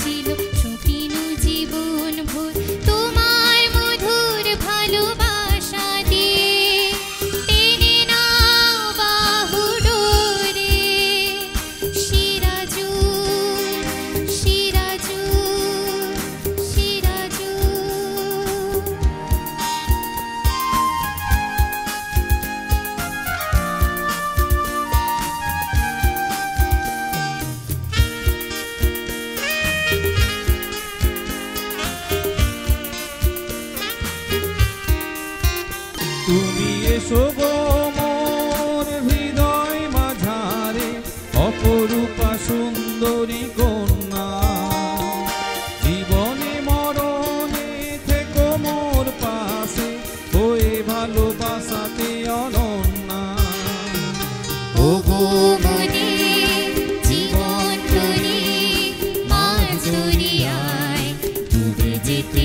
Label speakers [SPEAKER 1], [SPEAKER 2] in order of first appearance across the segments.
[SPEAKER 1] auxílio
[SPEAKER 2] তুমি এসো গো মোর হৃদয় মাঝারে, অপরূপা সুন্দরী কন্যা। জীবনে মরণে থেকো মোর পাশে হয়ে ভালোবাসাতে অনন্যা।
[SPEAKER 1] ও গো জীবন মাঝুরিয়ায় ডুবে যেতে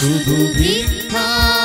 [SPEAKER 1] মনে শুধু ভিক্ষা